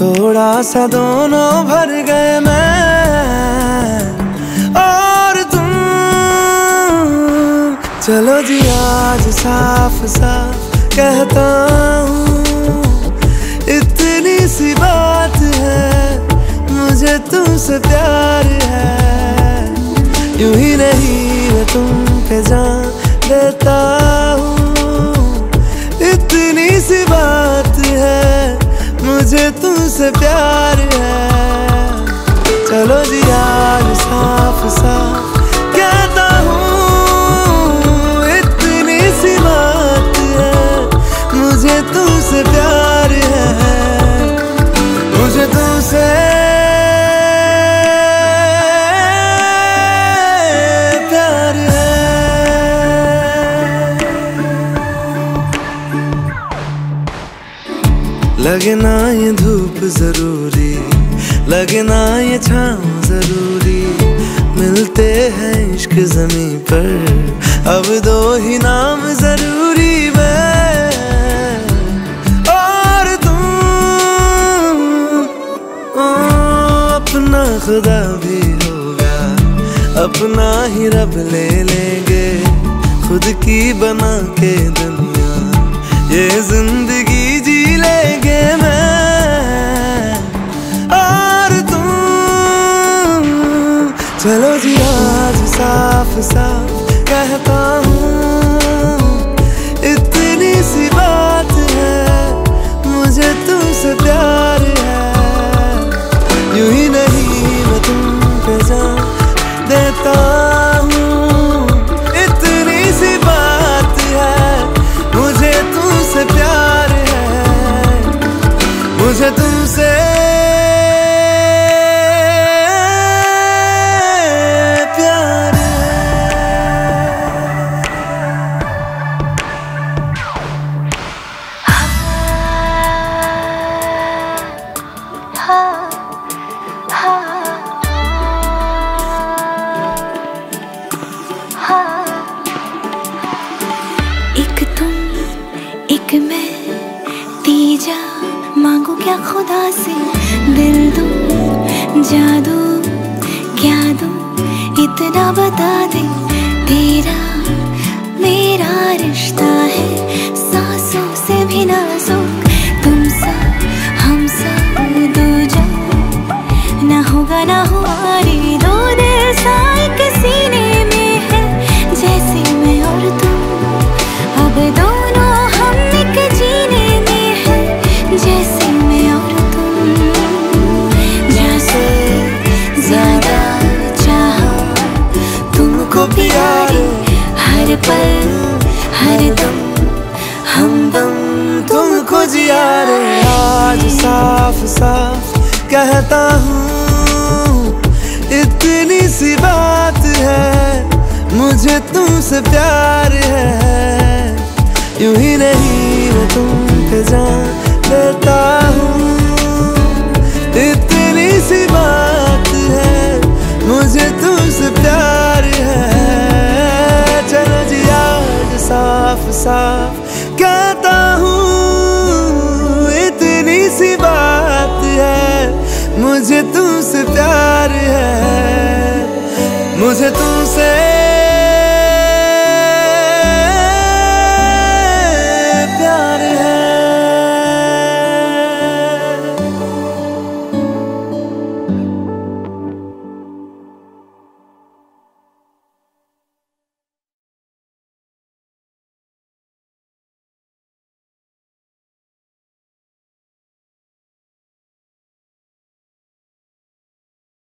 थोड़ा सा दोनों भर गए मैं। और तुम, चलो जी आज साफ़ साफ़ कहता हूँ, इतनी सी बात है, मुझे तुमसे प्यार है। तुमसे प्यार है। चलो जी यार साफ़ साफ़ कहता हूँ, इतनी सी बात है। मुझे तुमसे प्यार है। मुझे तुमसे लगना ये धूप ज़रूरी लगना ये छाँव ज़रूरी। मिलते हैं इश्क जमी पर अब दो ही नाम ज़रूरी और तुम ओ, अपना खुदा भी होगा अपना ही रब ले लेंगे खुद की बना के दुनिया। ये कहता हूँ, इतनी सी बात है, मुझे प्यार है। यूँ ही नहीं मैं तुम पे जान देता हूँ, इतनी सी बात है, मुझे प्यार है। मुझे तुमसे तीजा मांगू क्या खुदा से? दिल दो, जादू, क्या दो? इतना बता दे, तेरा मेरा रिश्ता है। सांसों से भी नाजुक तुम सा, हम सा, दो जा ना होगा ना हमारी दो दिल सा कहता हूँ, इतनी सी बात है, मुझे तुमसे प्यार है। यूँ ही नहीं मैं तुम पे जान देता हूँ, इतनी सी बात है, मुझे तुमसे प्यार है। चलो जी, आज साफ़ साफ़ कहता मुझे तुमसे प्यार है। मुझे तुमसे